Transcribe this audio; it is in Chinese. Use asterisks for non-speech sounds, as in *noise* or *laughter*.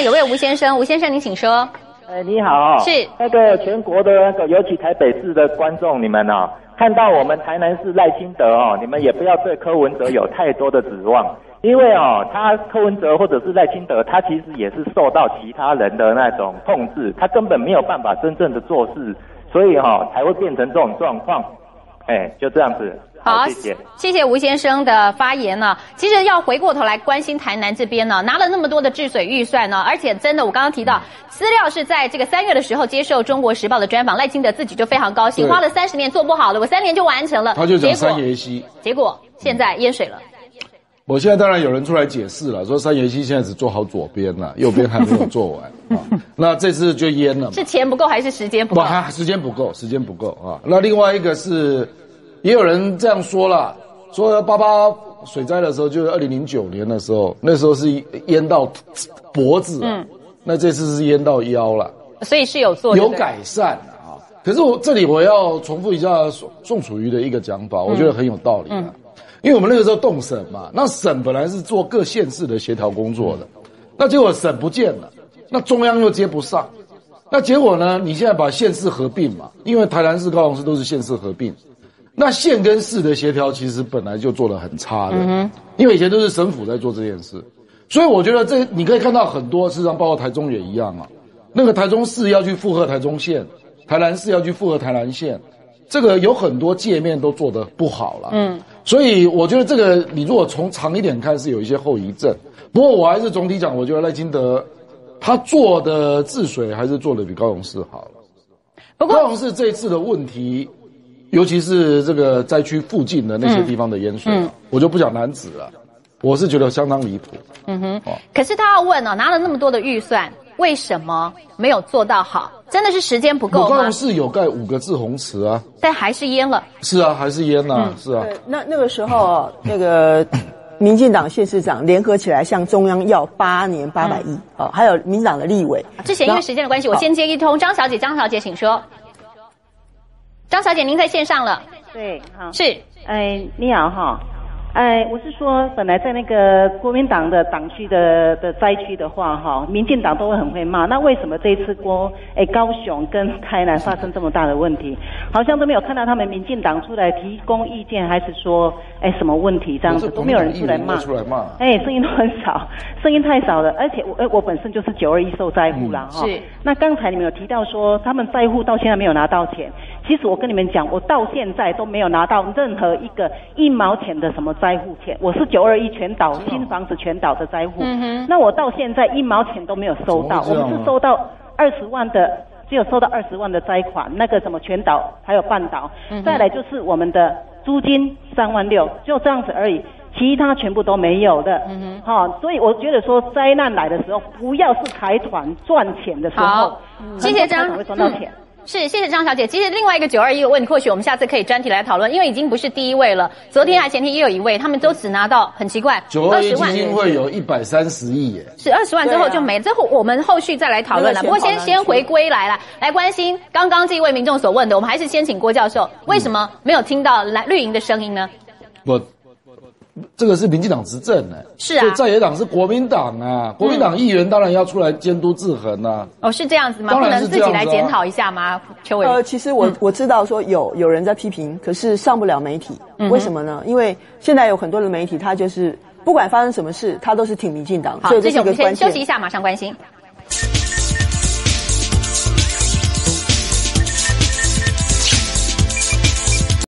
有位吴先生，吴先生您请说。哎，你好，是那个全国的那个，尤其台北市的观众，你们哦，看到我们台南市赖清德哦，你们也不要对柯文哲有太多的指望，因为哦，他柯文哲或者是赖清德，他其实也是受到其他人的那种控制，他根本没有办法真正的做事，所以哈才会变成这种状况。哎，就这样子。好，谢谢。谢谢吴先生的发言呢。其实要回过头来关心台南这边呢，拿了那么多的治水预算呢，而且真的，我刚刚提到资料是在这个三月的时候接受《中国时报》的专访，赖清德自己就非常高兴，花了三十年做不好了，我三年就完成了。他就讲三爷溪。结果现在淹水了。我现在当然有人出来解释了，说三元溪现在只做好左边了，右边还没有做完 *laughs* 啊。那这次就淹了嘛。是钱不够还是时间不够？不，还时间不够，时间不够啊。那另外一个是，也有人这样说了，说八八水灾的时候，就是二零零九年的时候，那时候是淹到脖子，嗯，那这次是淹到腰了，所以是有做有改善啊。可是我这里我要重复一下宋宋楚瑜的一个讲法，我觉得很有道理啊。因为我们那个时候动省嘛，那省本来是做各县市的协调工作的，那结果省不见了，那中央又接不上，那结果呢？你现在把县市合并嘛，因为台南市、高雄市都是县市合并，那县跟市的协调其实本来就做得很差的，因为以前都是省府在做这件事，所以我觉得这你可以看到很多，事实上包括台中也一样啊，那个台中市要去附和台中县，台南市要去附和台南县，这个有很多界面都做得不好了，嗯，所以我觉得这个你如果从长一点看是有一些后遗症，不过我还是总体讲，我觉得赖清德他做的治水还是做的比高雄市好了。不过高雄市这一次的问题，尤其是这个灾区附近的那些地方的淹水啊，我就不讲男子了，我是觉得相当离谱。嗯哼。可是他要问哦，拿了那么多的预算，为什么没有做到好？真的是时间不我够吗高雄？市有盖五个字红池啊，但还是淹了。是啊，还是淹呐、是啊。对，那那个时候，那个民进党县市长联合起来向中央要八年八百亿，哦，还有民进党的立委。之前因为时间的关系，我先接一通张小姐，张小姐请说。张小姐，您在线上了，对，好，是哎，你好哈，哎，我是说，本来在那个国民党的党区的的灾区的话，哈，民进党都会很会骂。那为什么这一次郭哎高雄跟台南发生这么大的问题，好像都没有看到他们民进党出来提供意见，还是说哎什么问题这样子都没有人出来骂？出来骂。哎，声音都很少，声音太少了，而且我哎我本身就是九二一受灾户啦哈、是那刚才你们有提到说他们灾户到现在没有拿到钱，其实我跟你们讲，我到现在都没有拿到任何一个一毛钱的什么灾户钱。我是九二一全岛新房子全岛的灾户，那我到现在一毛钱都没有收到，我们是收到二十万的。只有收到二十万的灾款，那个什么全岛还有半岛，再来就是我们的租金三万六，就这样子而已，其他全部都没有的。嗯哼，好、所以我觉得说灾难来的时候，不要是财团赚钱的时候好，谢谢张很多财团会赚到钱。是，谢谢张小姐。其实另外一个九二一的问题，或许我们下次可以专题来讨论，因为已经不是第一位了。昨天还前天也有一位，他们都只拿到很奇怪九二一基万。金会有一百三十亿耶，是二十万之后就没了，之后我们后续再来讨论了。不过先先回归来了，来关心刚刚这一位民众所问的，我们还是先请郭教授，为什么没有听到蓝绿营的声音呢？不，这个是民进党执政呢，是啊在野党是国民党啊，国民党议员当然要出来监督制衡啊。哦，是这样子吗？当不能自己然是这样子啊来检讨一下吗？邱委员呃，其实我、我知道说有有人在批评，可是上不了媒体，为什么呢？因为现在有很多的媒体，他就是不管发生什么事，他都是挺民进党，好，所以这是这些我们先一个关键休息一。下，马上关心。